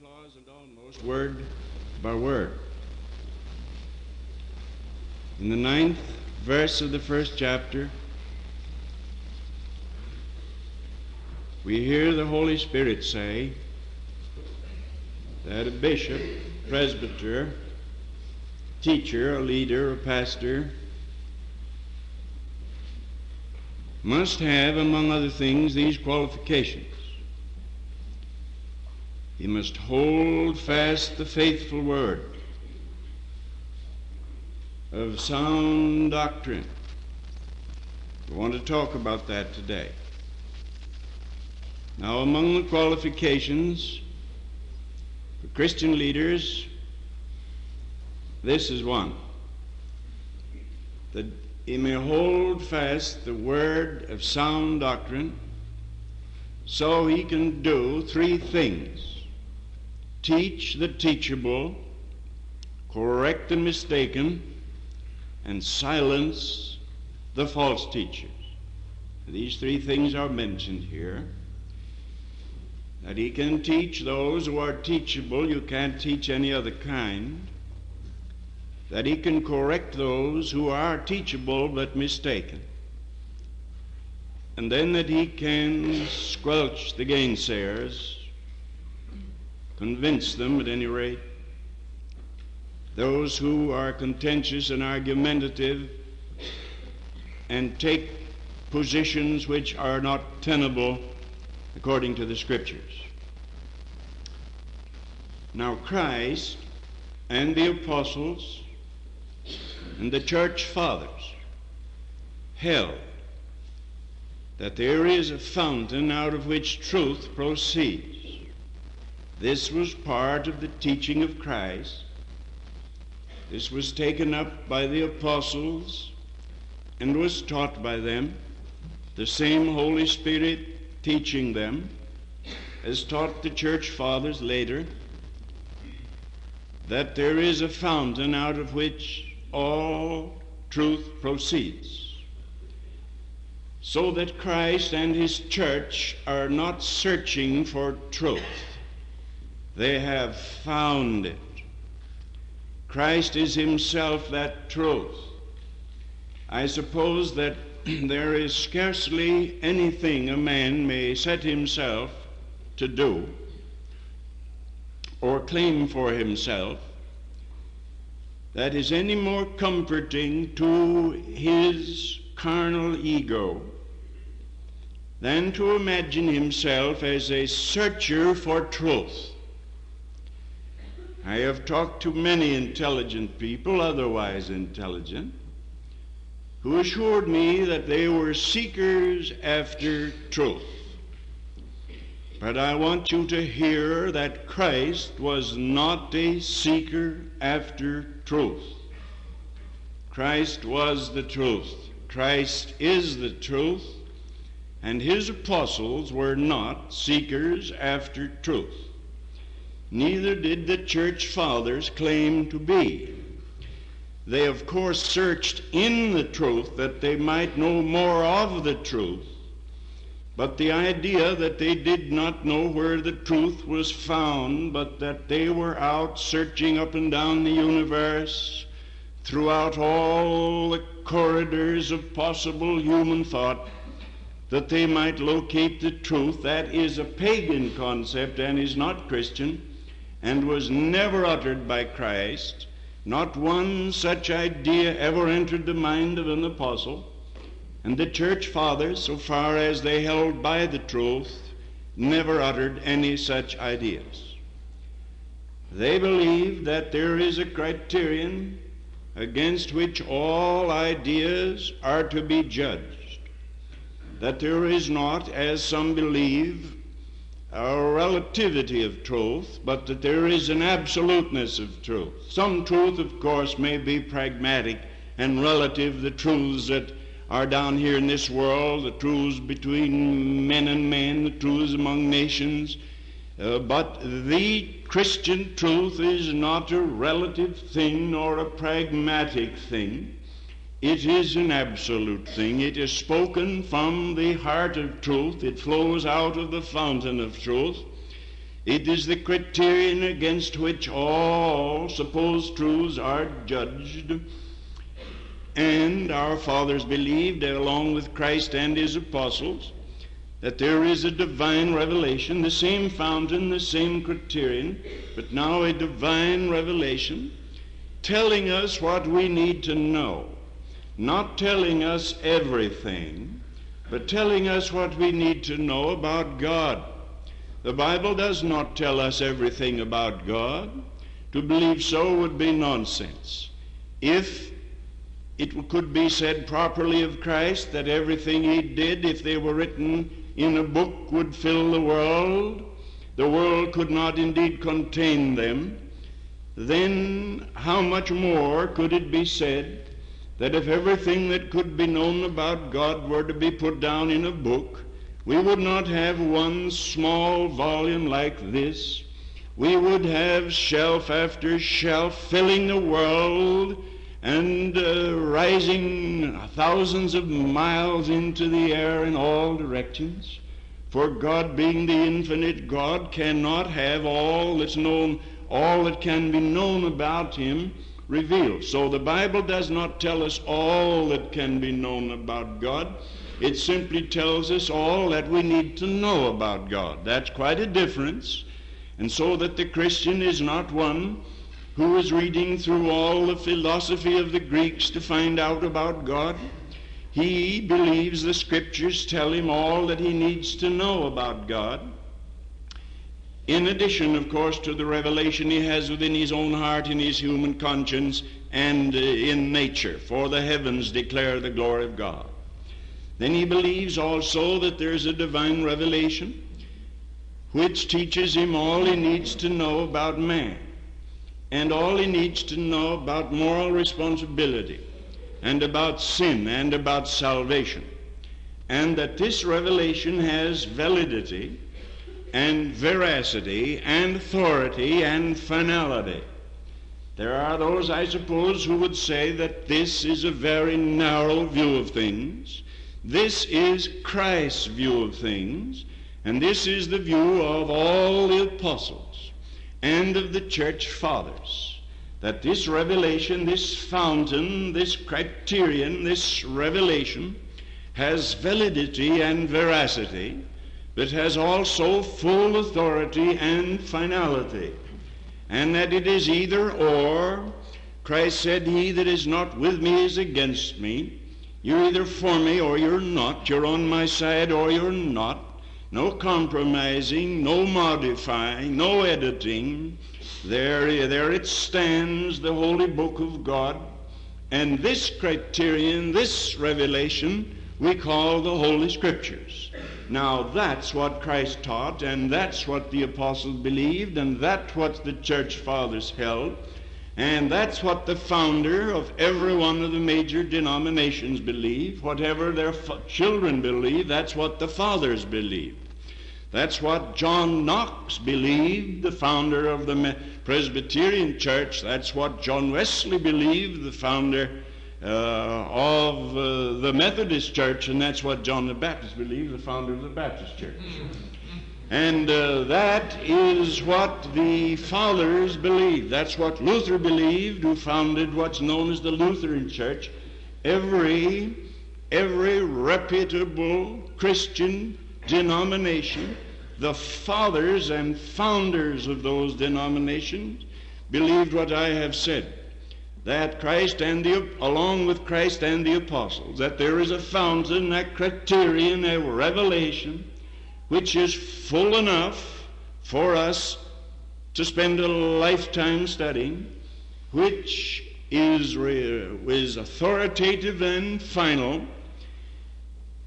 clause and almost word by word. In the ninth verse of the first chapter, we hear the Holy Spirit say that a bishop, presbyter, teacher, a leader, a pastor must have, among other things, these qualifications. He must hold fast the faithful word of sound doctrine. We want to talk about that today. Now, among the qualifications for Christian leaders, this is one that he may hold fast the word of sound doctrine so he can do three things teach the teachable, correct the mistaken, and silence the false teachers. These three things are mentioned here. That he can teach those who are teachable, you can't teach any other kind. That he can correct those who are teachable but mistaken. And then that he can squelch the gainsayers convince them, at any rate, those who are contentious and argumentative and take positions which are not tenable according to the Scriptures. Now, Christ and the apostles and the church fathers held that there is a fountain out of which truth proceeds. This was part of the teaching of Christ. This was taken up by the apostles and was taught by them. The same Holy Spirit teaching them as taught the church fathers later that there is a fountain out of which all truth proceeds. So that Christ and his church are not searching for truth they have found it. Christ is himself that truth. I suppose that there is scarcely anything a man may set himself to do or claim for himself that is any more comforting to his carnal ego than to imagine himself as a searcher for truth. I have talked to many intelligent people, otherwise intelligent, who assured me that they were seekers after truth. But I want you to hear that Christ was not a seeker after truth. Christ was the truth. Christ is the truth, and his apostles were not seekers after truth. Neither did the church fathers claim to be. They, of course, searched in the truth that they might know more of the truth. But the idea that they did not know where the truth was found, but that they were out searching up and down the universe, throughout all the corridors of possible human thought, that they might locate the truth, that is a pagan concept and is not Christian and was never uttered by Christ. Not one such idea ever entered the mind of an apostle. And the church fathers, so far as they held by the truth, never uttered any such ideas. They believed that there is a criterion against which all ideas are to be judged. That there is not, as some believe, a relativity of truth, but that there is an absoluteness of truth. Some truth, of course, may be pragmatic and relative, the truths that are down here in this world, the truths between men and men, the truths among nations. Uh, but the Christian truth is not a relative thing nor a pragmatic thing. It is an absolute thing. It is spoken from the heart of truth. It flows out of the fountain of truth. It is the criterion against which all supposed truths are judged. And our fathers believed, along with Christ and his apostles, that there is a divine revelation, the same fountain, the same criterion, but now a divine revelation telling us what we need to know. Not telling us everything, but telling us what we need to know about God. The Bible does not tell us everything about God. To believe so would be nonsense. If it could be said properly of Christ that everything he did, if they were written in a book, would fill the world, the world could not indeed contain them, then how much more could it be said that if everything that could be known about God were to be put down in a book, we would not have one small volume like this. We would have shelf after shelf filling the world and uh, rising thousands of miles into the air in all directions. For God, being the infinite God, cannot have all that's known, all that can be known about Him revealed. So the Bible does not tell us all that can be known about God. It simply tells us all that we need to know about God. That's quite a difference. And so that the Christian is not one who is reading through all the philosophy of the Greeks to find out about God. He believes the scriptures tell him all that he needs to know about God. In addition, of course, to the revelation he has within his own heart, in his human conscience, and uh, in nature, for the heavens declare the glory of God. Then he believes also that there is a divine revelation which teaches him all he needs to know about man and all he needs to know about moral responsibility and about sin and about salvation. And that this revelation has validity and veracity and authority and finality. There are those, I suppose, who would say that this is a very narrow view of things this is Christ's view of things, and this is the view of all the apostles and of the church fathers. That this revelation, this fountain, this criterion, this revelation has validity and veracity, but has also full authority and finality. And that it is either or. Christ said, He that is not with me is against me. You're either for me or you're not. You're on my side or you're not. No compromising, no modifying, no editing. There, there it stands, the holy book of God. And this criterion, this revelation, we call the Holy Scriptures. Now that's what Christ taught, and that's what the apostles believed, and that's what the church fathers held. And that's what the founder of every one of the major denominations believe. Whatever their children believe, that's what the fathers believe. That's what John Knox believed, the founder of the Presbyterian Church. That's what John Wesley believed, the founder of uh, the Methodist Church. And that's what John the Baptist believed, the founder of the Baptist Church. And uh, that is what the fathers believed. That's what Luther believed, who founded what's known as the Lutheran Church. Every, every reputable Christian denomination, the fathers and founders of those denominations believed what I have said. That Christ and the, along with Christ and the apostles, that there is a fountain, a criterion, a revelation, which is full enough for us to spend a lifetime studying, which is, is authoritative and final,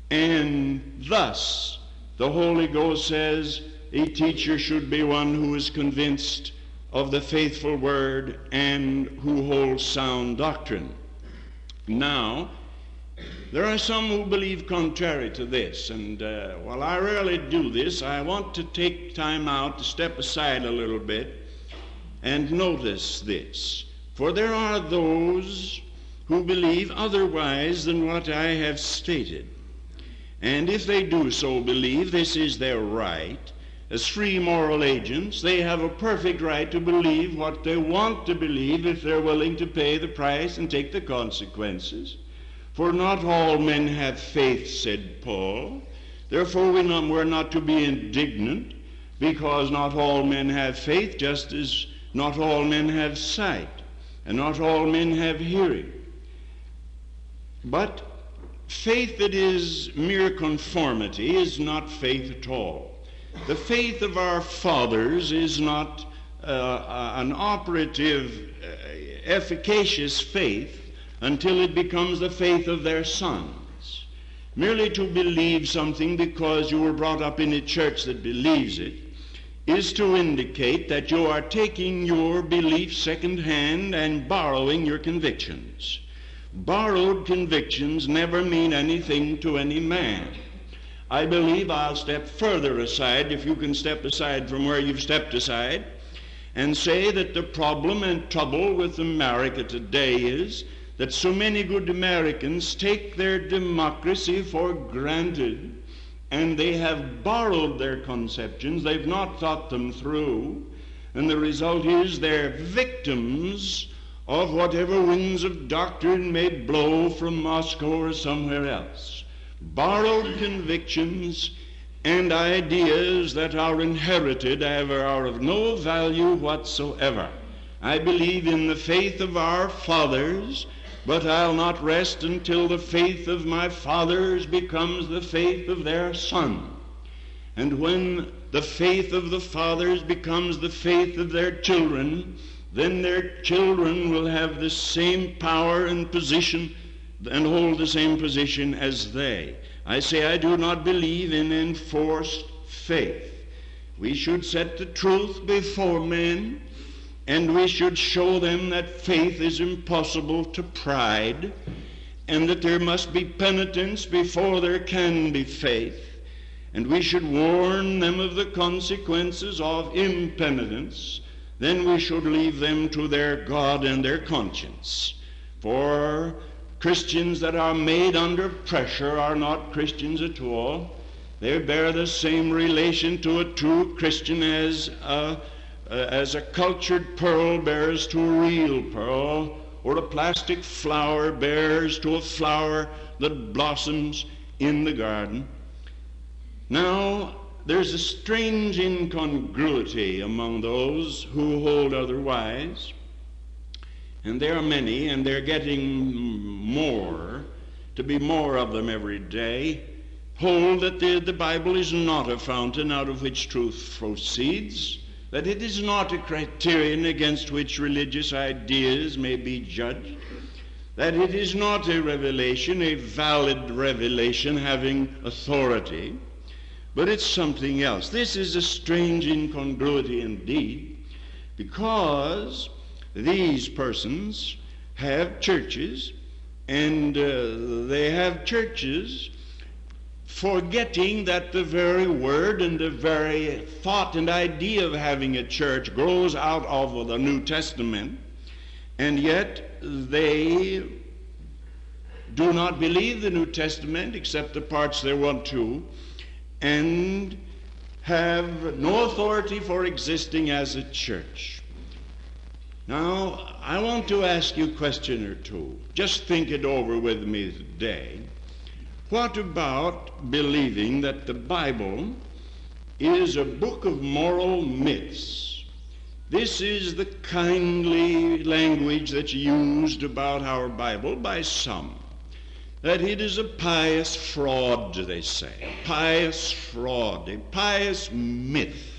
and thus the Holy Ghost says a teacher should be one who is convinced of the faithful word and who hold sound doctrine. Now, there are some who believe contrary to this, and uh, while I rarely do this, I want to take time out to step aside a little bit and notice this. For there are those who believe otherwise than what I have stated. And if they do so believe, this is their right, as free moral agents, they have a perfect right to believe what they want to believe if they're willing to pay the price and take the consequences. For not all men have faith, said Paul. Therefore, we not, we're not to be indignant because not all men have faith, just as not all men have sight, and not all men have hearing. But faith that is mere conformity is not faith at all. The faith of our fathers is not uh, an operative, uh, efficacious faith until it becomes the faith of their sons. Merely to believe something because you were brought up in a church that believes it is to indicate that you are taking your belief secondhand and borrowing your convictions. Borrowed convictions never mean anything to any man. I believe I'll step further aside, if you can step aside from where you've stepped aside, and say that the problem and trouble with America today is that so many good Americans take their democracy for granted and they have borrowed their conceptions, they've not thought them through, and the result is they're victims of whatever winds of doctrine may blow from Moscow or somewhere else. Borrowed convictions and ideas that are inherited are of no value whatsoever. I believe in the faith of our fathers but I'll not rest until the faith of my fathers becomes the faith of their son. And when the faith of the fathers becomes the faith of their children, then their children will have the same power and position and hold the same position as they. I say I do not believe in enforced faith. We should set the truth before men and we should show them that faith is impossible to pride, and that there must be penitence before there can be faith. And we should warn them of the consequences of impenitence. Then we should leave them to their God and their conscience. For Christians that are made under pressure are not Christians at all. They bear the same relation to a true Christian as a as a cultured pearl bears to a real pearl, or a plastic flower bears to a flower that blossoms in the garden. Now, there's a strange incongruity among those who hold otherwise, and there are many, and they're getting more, to be more of them every day, hold that the, the Bible is not a fountain out of which truth proceeds, that it is not a criterion against which religious ideas may be judged, that it is not a revelation, a valid revelation having authority, but it's something else. This is a strange incongruity indeed, because these persons have churches, and uh, they have churches forgetting that the very word and the very thought and idea of having a church grows out of the New Testament, and yet they do not believe the New Testament except the parts they want to, and have no authority for existing as a church. Now, I want to ask you a question or two. Just think it over with me today. What about believing that the Bible is a book of moral myths? This is the kindly language that's used about our Bible by some. That it is a pious fraud, they say. A pious fraud, a pious myth.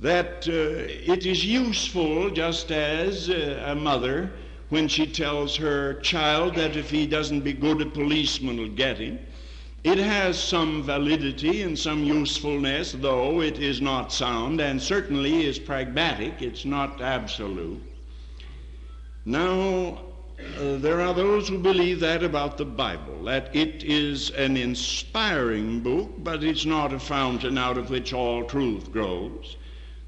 That uh, it is useful just as uh, a mother when she tells her child that if he doesn't be good, a policeman will get him. It has some validity and some usefulness, though it is not sound and certainly is pragmatic. It's not absolute. Now, uh, there are those who believe that about the Bible, that it is an inspiring book, but it's not a fountain out of which all truth grows.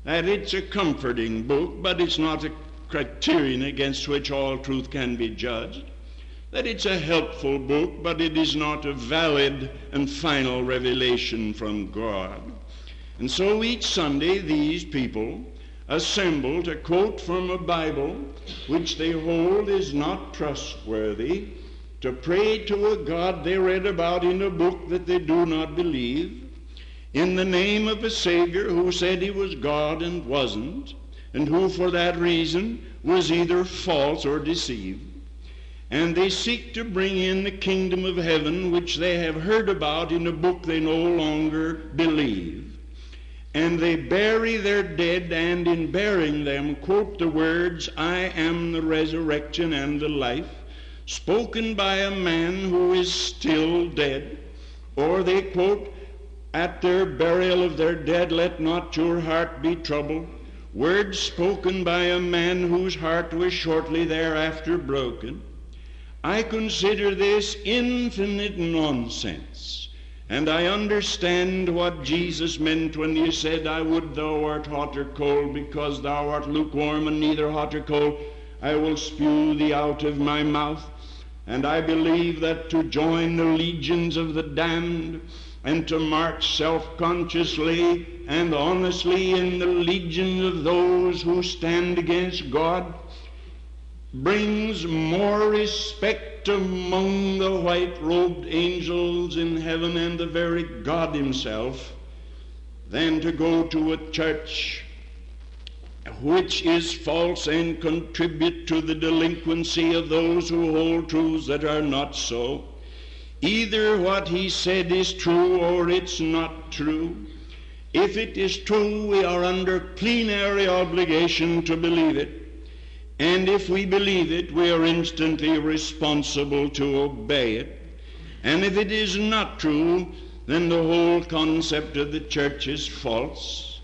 That it's a comforting book, but it's not a criterion against which all truth can be judged, that it's a helpful book, but it is not a valid and final revelation from God. And so each Sunday, these people assemble to quote from a Bible which they hold is not trustworthy, to pray to a God they read about in a book that they do not believe, in the name of a Savior who said he was God and wasn't, and who for that reason was either false or deceived. And they seek to bring in the kingdom of heaven which they have heard about in a book they no longer believe. And they bury their dead, and in burying them quote the words, I am the resurrection and the life, spoken by a man who is still dead. Or they quote, At their burial of their dead, let not your heart be troubled. Words spoken by a man whose heart was shortly thereafter broken. I consider this infinite nonsense. And I understand what Jesus meant when he said, I would thou art hot or cold, because thou art lukewarm and neither hot or cold, I will spew thee out of my mouth. And I believe that to join the legions of the damned and to march self-consciously and honestly in the legion of those who stand against God brings more respect among the white-robed angels in heaven and the very God himself than to go to a church which is false and contribute to the delinquency of those who hold truths that are not so. Either what he said is true or it's not true. If it is true, we are under plenary obligation to believe it. And if we believe it, we are instantly responsible to obey it. And if it is not true, then the whole concept of the church is false.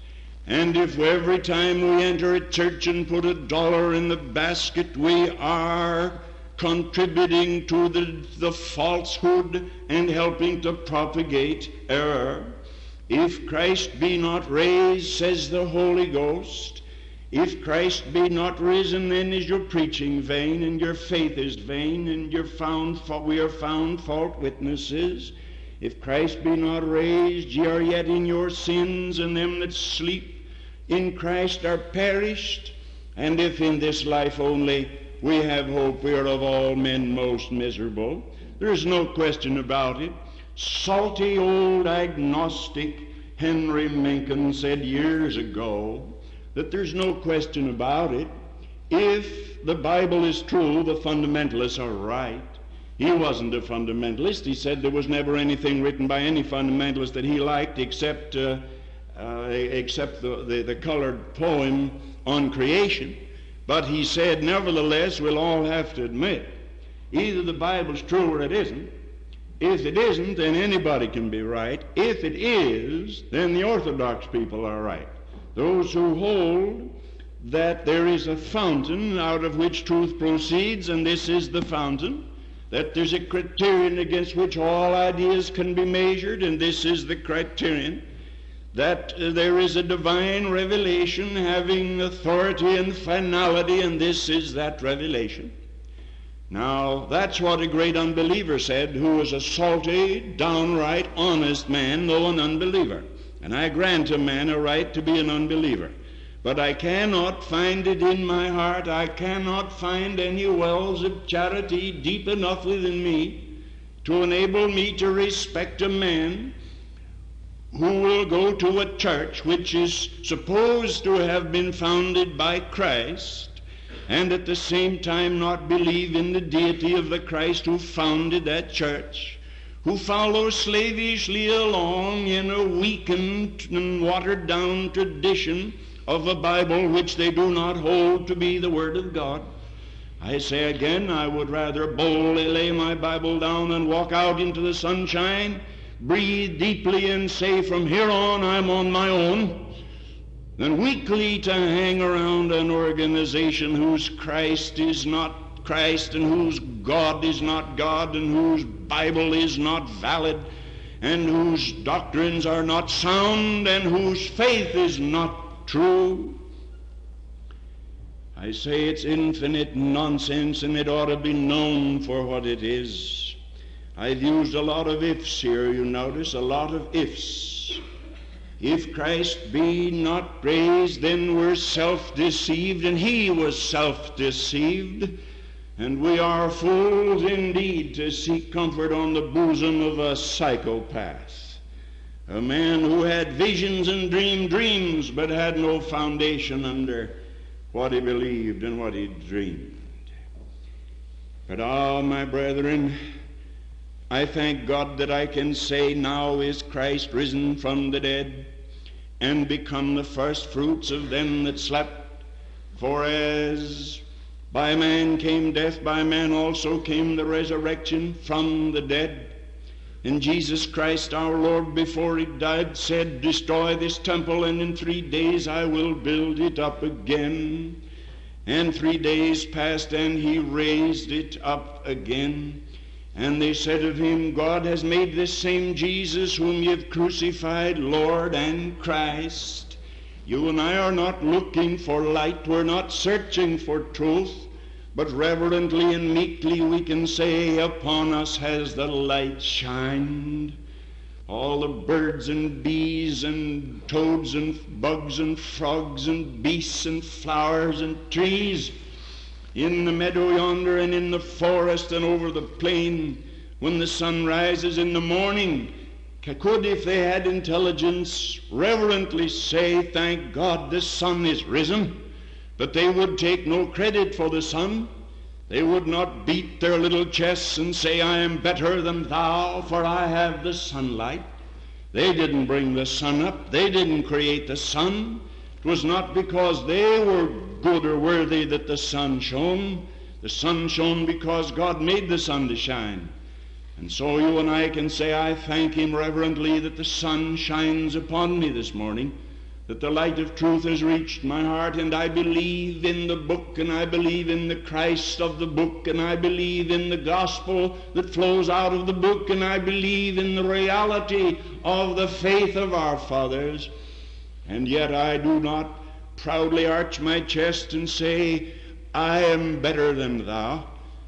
And if every time we enter a church and put a dollar in the basket, we are contributing to the, the falsehood and helping to propagate error. If Christ be not raised, says the Holy Ghost, if Christ be not risen, then is your preaching vain, and your faith is vain, and you're found we are found fault witnesses. If Christ be not raised, ye are yet in your sins, and them that sleep in Christ are perished. And if in this life only we have hope, we are of all men most miserable. There is no question about it. Salty old agnostic Henry Mencken said years ago that there's no question about it. If the Bible is true, the fundamentalists are right. He wasn't a fundamentalist. He said there was never anything written by any fundamentalist that he liked except, uh, uh, except the, the, the colored poem on creation. But he said, nevertheless, we'll all have to admit either the Bible's true or it isn't. If it isn't, then anybody can be right. If it is, then the Orthodox people are right. Those who hold that there is a fountain out of which truth proceeds, and this is the fountain, that there's a criterion against which all ideas can be measured, and this is the criterion that there is a divine revelation having authority and finality, and this is that revelation. Now, that's what a great unbeliever said, who was a salty, downright, honest man, though an unbeliever. And I grant a man a right to be an unbeliever. But I cannot find it in my heart, I cannot find any wells of charity deep enough within me to enable me to respect a man who will go to a church which is supposed to have been founded by Christ and at the same time not believe in the deity of the Christ who founded that church, who follow slavishly along in a weakened and watered down tradition of a Bible which they do not hold to be the Word of God. I say again, I would rather boldly lay my Bible down and walk out into the sunshine breathe deeply and say, from here on I'm on my own, than weakly to hang around an organization whose Christ is not Christ and whose God is not God and whose Bible is not valid and whose doctrines are not sound and whose faith is not true. I say it's infinite nonsense and it ought to be known for what it is. I've used a lot of ifs here, you notice, a lot of ifs. If Christ be not praised, then we're self-deceived, and he was self-deceived. And we are fools indeed to seek comfort on the bosom of a psychopath, a man who had visions and dreamed dreams, but had no foundation under what he believed and what he dreamed. But ah, my brethren, I thank God that I can say, Now is Christ risen from the dead and become the first fruits of them that slept. For as by man came death, by man also came the resurrection from the dead. And Jesus Christ our Lord, before he died, said, Destroy this temple, and in three days I will build it up again. And three days passed, and he raised it up again. And they said of him, God has made this same Jesus whom you've crucified, Lord and Christ. You and I are not looking for light, we're not searching for truth, but reverently and meekly we can say, Upon us has the light shined. All the birds and bees and toads and bugs and frogs and beasts and flowers and trees in the meadow yonder and in the forest and over the plain when the sun rises in the morning could, if they had intelligence, reverently say, Thank God the sun is risen. But they would take no credit for the sun. They would not beat their little chests and say, I am better than thou, for I have the sunlight. They didn't bring the sun up. They didn't create the sun. It was not because they were good or worthy that the sun shone. The sun shone because God made the sun to shine. And so you and I can say, I thank Him reverently that the sun shines upon me this morning, that the light of truth has reached my heart, and I believe in the book, and I believe in the Christ of the book, and I believe in the gospel that flows out of the book, and I believe in the reality of the faith of our fathers. And yet I do not proudly arch my chest and say, I am better than thou.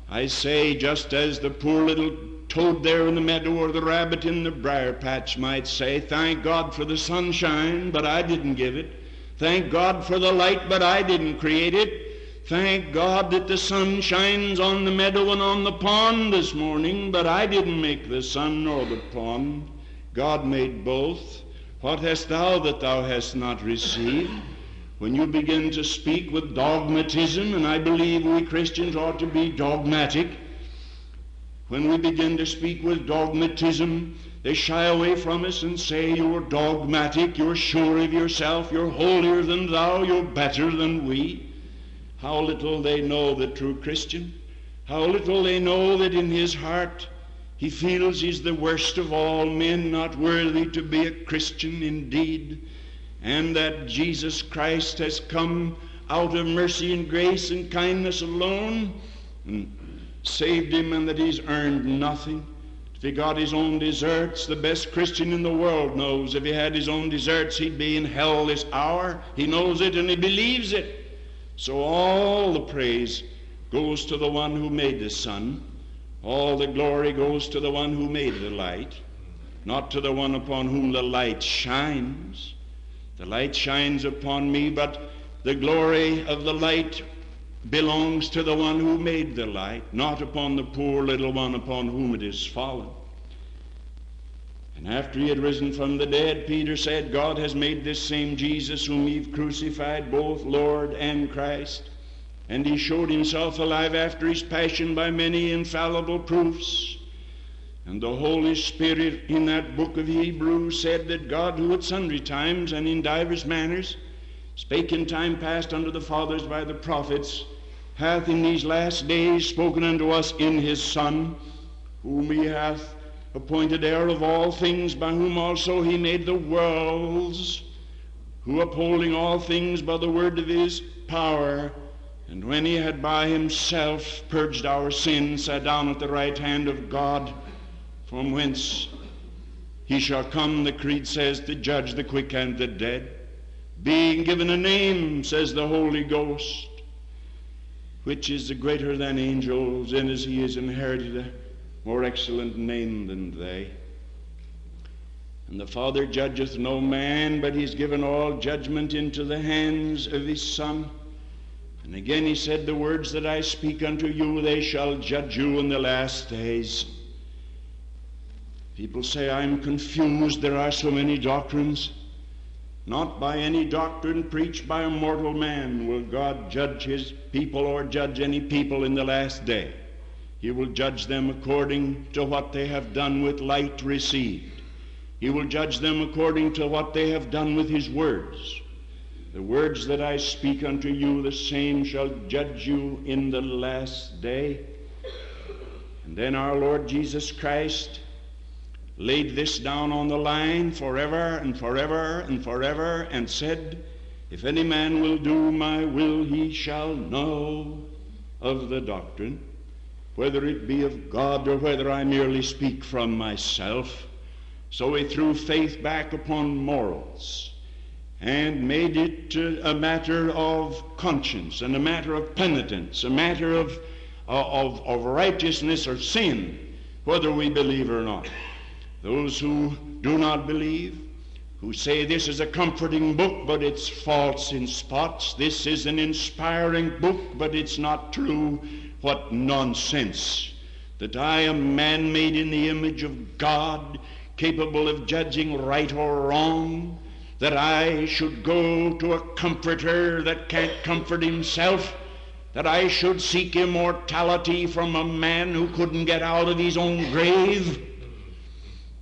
I say, just as the poor little toad there in the meadow or the rabbit in the briar patch might say, Thank God for the sunshine, but I didn't give it. Thank God for the light, but I didn't create it. Thank God that the sun shines on the meadow and on the pond this morning, but I didn't make the sun nor the pond. God made both. What hast thou that thou hast not received? When you begin to speak with dogmatism, and I believe we Christians ought to be dogmatic, when we begin to speak with dogmatism, they shy away from us and say, You're dogmatic, you're sure of yourself, you're holier than thou, you're better than we. How little they know the true Christian. How little they know that in his heart he feels he's the worst of all men, not worthy to be a Christian indeed, and that Jesus Christ has come out of mercy and grace and kindness alone. And saved him and that he's earned nothing. If he got his own deserts, the best Christian in the world knows if he had his own deserts, he'd be in hell this hour. He knows it and he believes it. So all the praise goes to the one who made the sun. All the glory goes to the one who made the light, not to the one upon whom the light shines. The light shines upon me, but the glory of the light belongs to the one who made the light, not upon the poor little one upon whom it is fallen. And after he had risen from the dead, Peter said, God has made this same Jesus whom you've crucified, both Lord and Christ. And he showed himself alive after his passion by many infallible proofs. And the Holy Spirit in that book of Hebrews said that God, who at sundry times and in divers manners spake in time past unto the fathers by the prophets, hath in these last days spoken unto us in his Son, whom he hath appointed heir of all things, by whom also he made the worlds, who upholding all things by the word of his power, and when he had by himself purged our sins, sat down at the right hand of God, from whence he shall come, the creed says, to judge the quick and the dead, being given a name, says the Holy Ghost which is greater than angels, and as he has inherited a more excellent name than they. And the Father judgeth no man, but he's given all judgment into the hands of his Son. And again he said, The words that I speak unto you, they shall judge you in the last days. People say, I'm confused. There are so many doctrines. Not by any doctrine preached by a mortal man will God judge his people or judge any people in the last day. He will judge them according to what they have done with light received. He will judge them according to what they have done with his words. The words that I speak unto you, the same shall judge you in the last day. And then our Lord Jesus Christ laid this down on the line forever and forever and forever and said, If any man will do my will, he shall know of the doctrine, whether it be of God or whether I merely speak from myself. So he threw faith back upon morals and made it uh, a matter of conscience and a matter of penitence, a matter of, uh, of, of righteousness or sin, whether we believe or not. Those who do not believe, who say this is a comforting book, but it's false in spots, this is an inspiring book, but it's not true, what nonsense. That I am man made in the image of God, capable of judging right or wrong, that I should go to a comforter that can't comfort himself, that I should seek immortality from a man who couldn't get out of his own grave,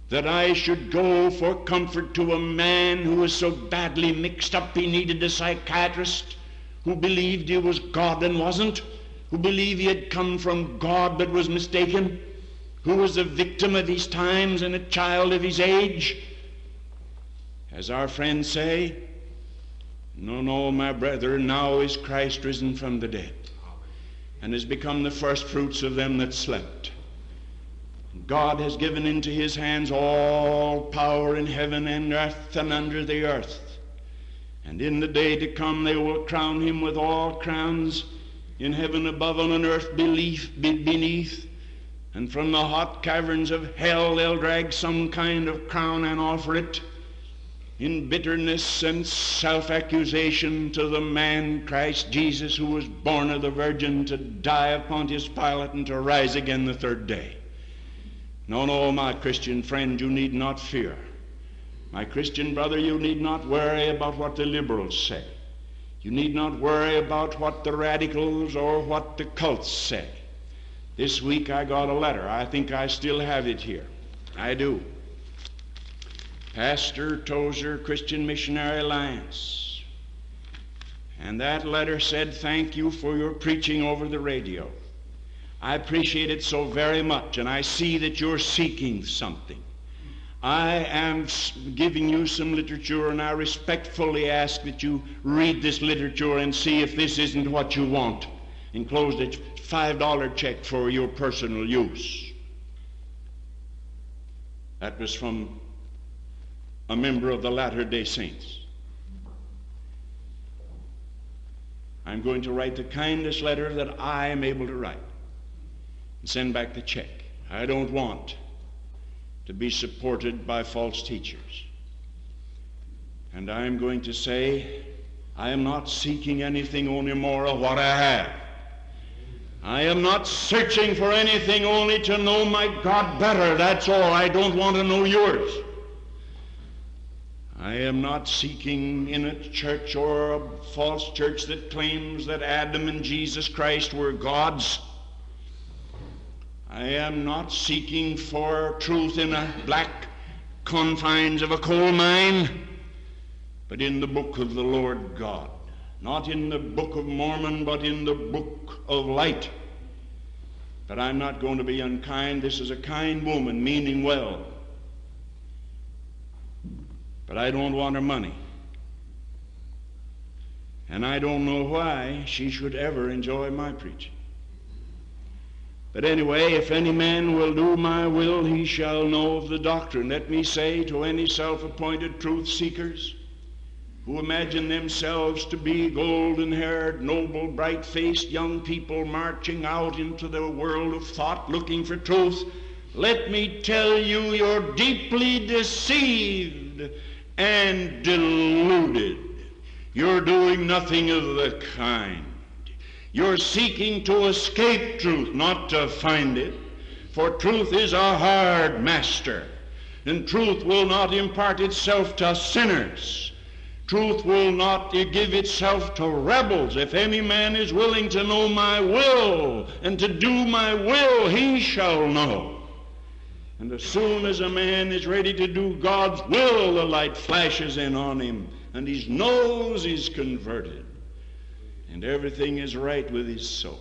that I should go for comfort to a man who was so badly mixed up he needed a psychiatrist, who believed he was God and wasn't, who believed he had come from God but was mistaken, who was a victim of his times and a child of his age, as our friends say, no, no, my brethren, now is Christ risen from the dead and has become the first fruits of them that slept. God has given into his hands all power in heaven and earth and under the earth. And in the day to come they will crown him with all crowns in heaven above and on earth beneath. And from the hot caverns of hell they'll drag some kind of crown and offer it in bitterness and self accusation to the man Christ Jesus who was born of the Virgin to die upon his Pilate and to rise again the third day. No, no, my Christian friend, you need not fear. My Christian brother, you need not worry about what the liberals say. You need not worry about what the radicals or what the cults say. This week I got a letter. I think I still have it here. I do. Pastor Tozer, Christian Missionary Alliance. And that letter said, Thank you for your preaching over the radio. I appreciate it so very much, and I see that you're seeking something. I am giving you some literature, and I respectfully ask that you read this literature and see if this isn't what you want. Enclosed a $5 check for your personal use. That was from a member of the Latter day Saints. I'm going to write the kindest letter that I am able to write and send back the check. I don't want to be supported by false teachers. And I'm going to say, I am not seeking anything only more of what I have. I am not searching for anything only to know my God better. That's all. I don't want to know yours. I am not seeking in a church or a false church that claims that Adam and Jesus Christ were gods. I am not seeking for truth in a black confines of a coal mine, but in the book of the Lord God. Not in the book of Mormon, but in the book of light. But I'm not going to be unkind. This is a kind woman, meaning well. But I don't want her money. And I don't know why she should ever enjoy my preaching. But anyway, if any man will do my will, he shall know of the doctrine. Let me say to any self appointed truth seekers who imagine themselves to be golden haired, noble, bright faced young people marching out into the world of thought looking for truth, let me tell you, you're deeply deceived and deluded. You're doing nothing of the kind. You're seeking to escape truth, not to find it. For truth is a hard master, and truth will not impart itself to sinners. Truth will not give itself to rebels. If any man is willing to know my will and to do my will, he shall know. And as soon as a man is ready to do God's will, the light flashes in on him, and his nose is converted, and everything is right with his soul.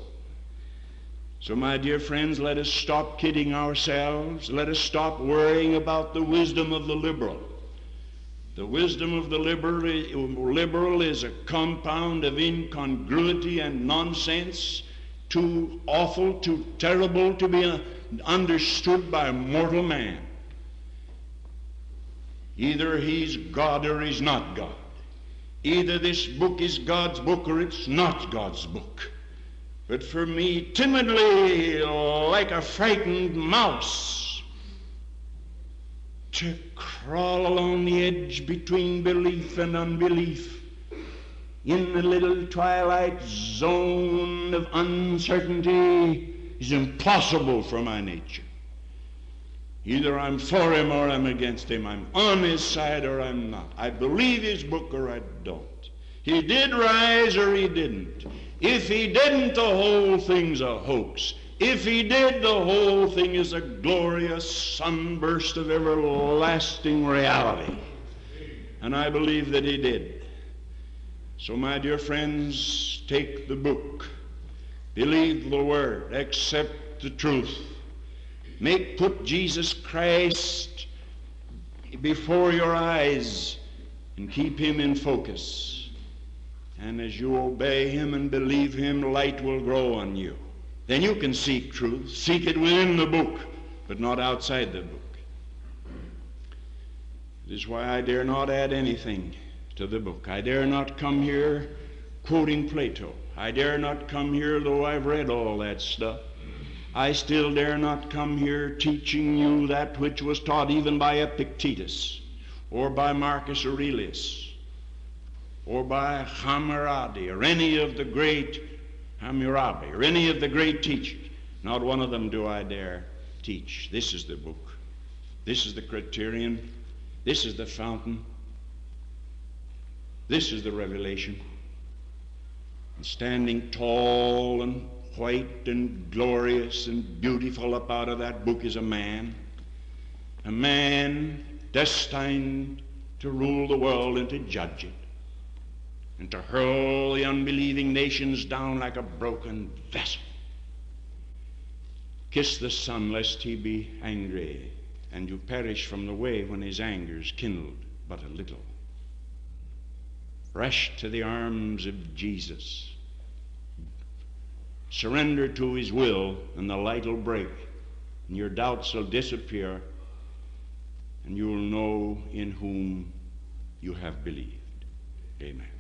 So, my dear friends, let us stop kidding ourselves. Let us stop worrying about the wisdom of the liberal. The wisdom of the liberal is a compound of incongruity and nonsense, too awful, too terrible to be understood by mortal man. Either he's God or he's not God. Either this book is God's book or it's not God's book. But for me, timidly, like a frightened mouse, to crawl along the edge between belief and unbelief in the little twilight zone of uncertainty is impossible for my nature. Either I'm for him or I'm against him. I'm on his side or I'm not. I believe his book or I don't. He did rise or he didn't. If he didn't, the whole thing's a hoax. If he did, the whole thing is a glorious sunburst of everlasting reality. And I believe that he did. So, my dear friends, take the book Believe the word. Accept the truth. Make put Jesus Christ before your eyes and keep him in focus. And as you obey him and believe him, light will grow on you. Then you can seek truth. Seek it within the book, but not outside the book. It is why I dare not add anything to the book. I dare not come here quoting Plato. I dare not come here, though I've read all that stuff. I still dare not come here teaching you that which was taught even by Epictetus, or by Marcus Aurelius, or by Hammurabi, or any of the great Hammurabi, or any of the great teachers. Not one of them do I dare teach. This is the book. This is the criterion. This is the fountain. This is the revelation standing tall and white and glorious and beautiful up out of that book is a man. A man destined to rule the world and to judge it and to hurl the unbelieving nations down like a broken vessel. Kiss the Son, lest he be angry, and you perish from the way when his anger is kindled but a little. Rush to the arms of Jesus Surrender to His will, and the light will break, and your doubts will disappear, and you will know in whom you have believed. Amen.